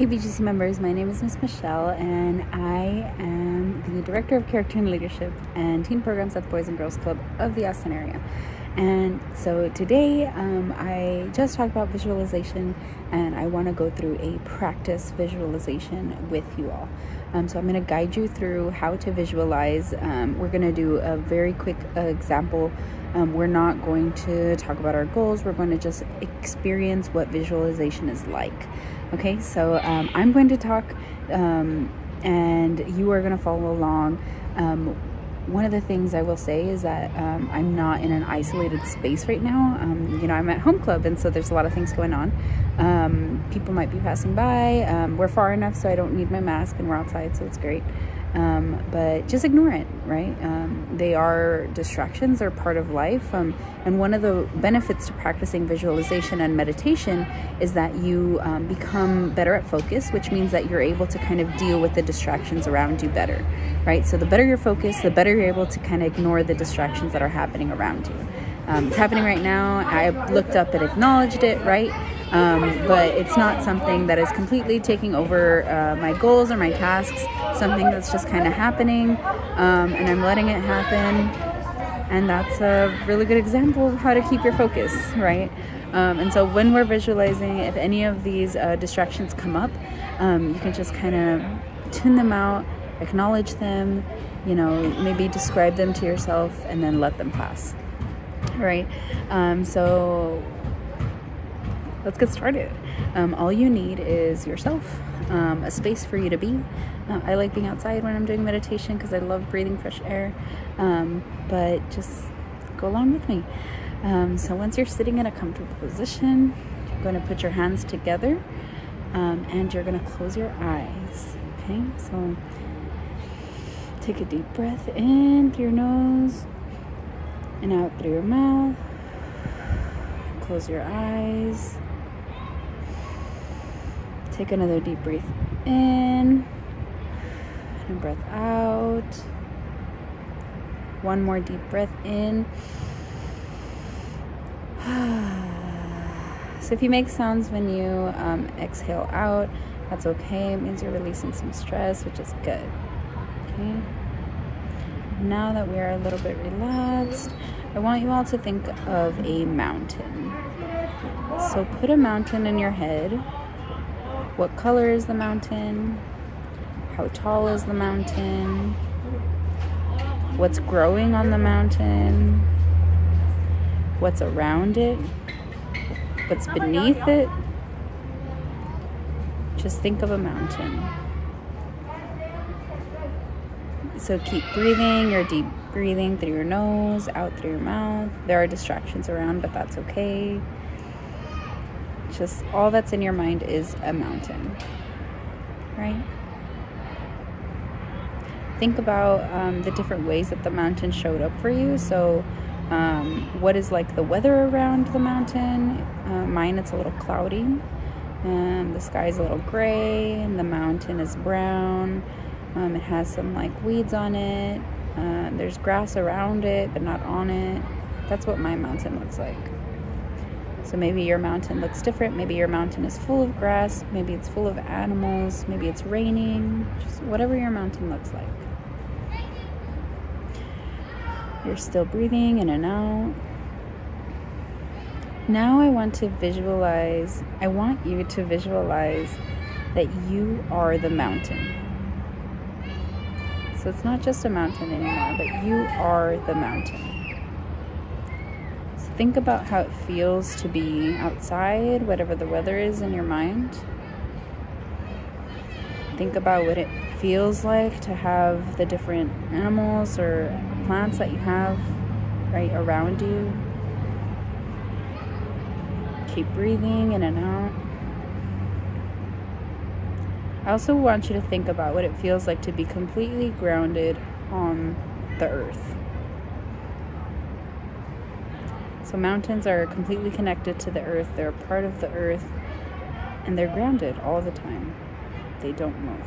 Hey BGC members, my name is Miss Michelle and I am the Director of Character and Leadership and Teen Programs at the Boys and Girls Club of the Austin area. And so today um, I just talked about visualization and I want to go through a practice visualization with you all. Um, so I'm going to guide you through how to visualize. Um, we're going to do a very quick example. Um, we're not going to talk about our goals, we're going to just experience what visualization is like. Okay, so um, I'm going to talk um, and you are going to follow along. Um, one of the things I will say is that um, I'm not in an isolated space right now. Um, you know, I'm at home club, and so there's a lot of things going on. People might be passing by. We're far enough so I don't need my mask, and we're outside, so it's great. Um, but just ignore it, right? Um, they are distractions, they're part of life. Um, and one of the benefits to practicing visualization and meditation is that you um, become better at focus, which means that you're able to kind of deal with the distractions around you better, right? So the better your focus, the better you're able to kind of ignore the distractions that are happening around you. Um, it's happening right now. I looked up and acknowledged it, right? Um, but it's not something that is completely taking over uh, my goals or my tasks. Something that's just kind of happening, um, and I'm letting it happen. And that's a really good example of how to keep your focus, right? Um, and so when we're visualizing, if any of these uh, distractions come up, um, you can just kind of tune them out, acknowledge them, you know, maybe describe them to yourself, and then let them pass right? Um, so let's get started. Um, all you need is yourself, um, a space for you to be. Uh, I like being outside when I'm doing meditation because I love breathing fresh air, um, but just go along with me. Um, so once you're sitting in a comfortable position, you're going to put your hands together um, and you're going to close your eyes. Okay, so take a deep breath in through your nose and out through your mouth. Close your eyes. Take another deep breath in and breath out. One more deep breath in. So if you make sounds when you um, exhale out, that's okay. It means you're releasing some stress, which is good. Okay now that we are a little bit relaxed, I want you all to think of a mountain. So put a mountain in your head. What color is the mountain? How tall is the mountain? What's growing on the mountain? What's around it? What's beneath it? Just think of a mountain. So keep breathing, your deep breathing through your nose, out through your mouth. There are distractions around, but that's okay. Just all that's in your mind is a mountain, right? Think about um, the different ways that the mountain showed up for you. So, um, what is like the weather around the mountain? Uh, mine, it's a little cloudy. Um, the sky is a little gray, and the mountain is brown. Um, it has some like weeds on it. Uh, there's grass around it, but not on it. That's what my mountain looks like. So maybe your mountain looks different. Maybe your mountain is full of grass. Maybe it's full of animals. Maybe it's raining. Just whatever your mountain looks like. You're still breathing in and out. Now I want to visualize, I want you to visualize that you are the mountain. So it's not just a mountain anymore, but you are the mountain. So think about how it feels to be outside, whatever the weather is in your mind. Think about what it feels like to have the different animals or plants that you have right around you. Keep breathing in and out. I also want you to think about what it feels like to be completely grounded on the earth. So, mountains are completely connected to the earth, they're a part of the earth, and they're grounded all the time. They don't move.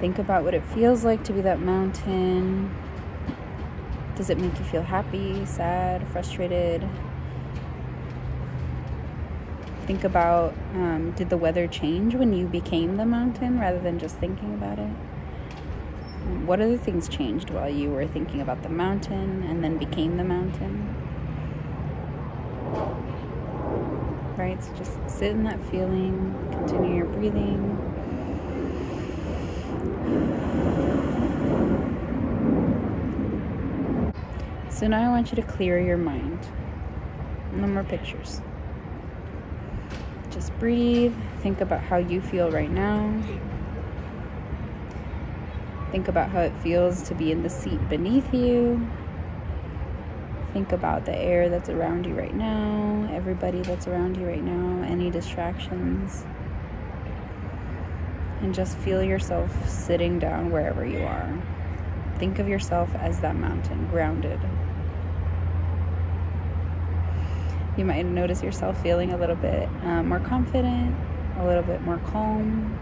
Think about what it feels like to be that mountain. Does it make you feel happy, sad, frustrated? Think about um, did the weather change when you became the mountain rather than just thinking about it? What other things changed while you were thinking about the mountain and then became the mountain? Right? So just sit in that feeling, continue your breathing. So now I want you to clear your mind. No more pictures. Just breathe. Think about how you feel right now. Think about how it feels to be in the seat beneath you. Think about the air that's around you right now, everybody that's around you right now, any distractions. And just feel yourself sitting down wherever you are. Think of yourself as that mountain, grounded. You might notice yourself feeling a little bit um, more confident, a little bit more calm.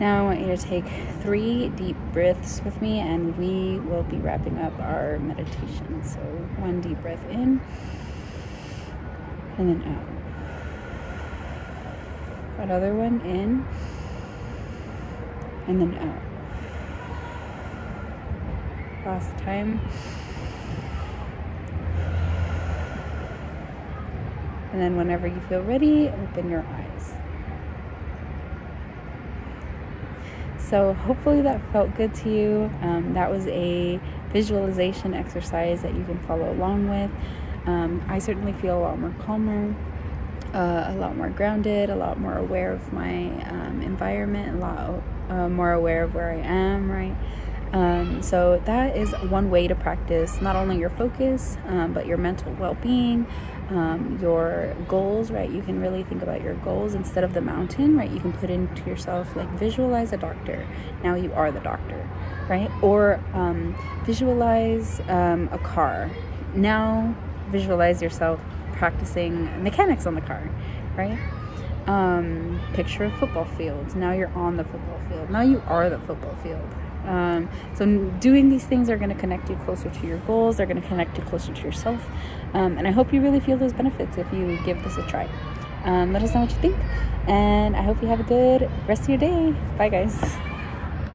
Now, I want you to take three deep breaths with me, and we will be wrapping up our meditation. So, one deep breath in, and then out. Another one in, and then out last time. And then, whenever you feel ready, open your eyes. So, hopefully, that felt good to you. Um, that was a visualization exercise that you can follow along with. Um, I certainly feel a lot more calmer, uh, a lot more grounded, a lot more aware of my um, environment, a lot uh, more aware of where I am, right? Um, so that is one way to practice not only your focus, um, but your mental well-being, um, your goals. Right, you can really think about your goals instead of the mountain. Right, you can put into yourself like visualize a doctor. Now you are the doctor, right? Or um, visualize um, a car. Now visualize yourself practicing mechanics on the car, right? Um, picture a football field. Now you're on the football field. Now you are the football field um, so doing these things are going to connect you closer to your goals. They're going to connect you closer to yourself. Um, and I hope you really feel those benefits if you give this a try. Um, let us know what you think. And I hope you have a good rest of your day. Bye, guys.